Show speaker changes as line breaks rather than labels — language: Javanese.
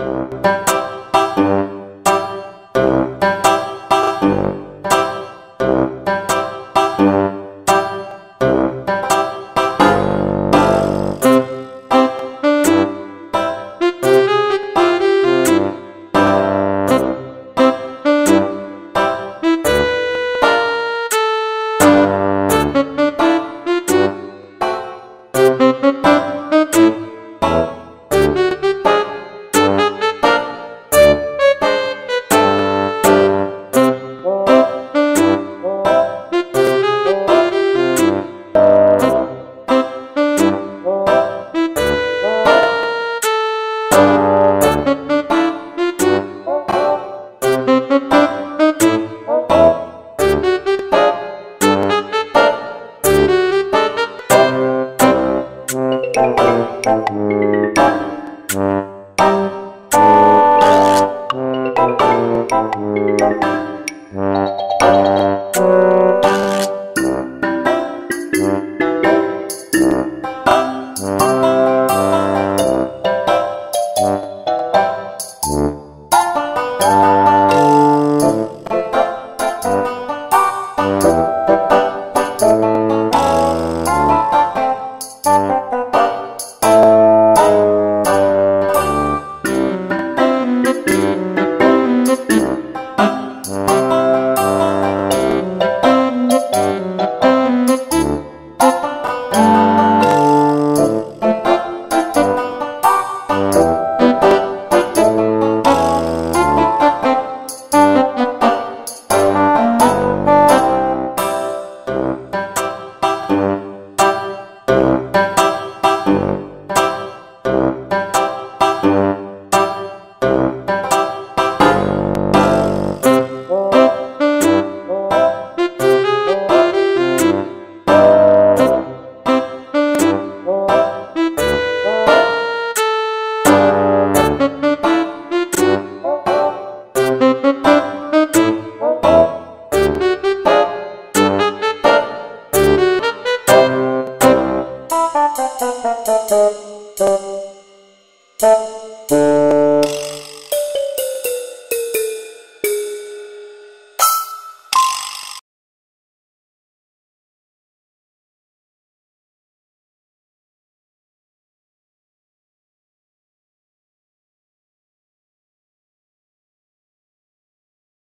Música Thank you. you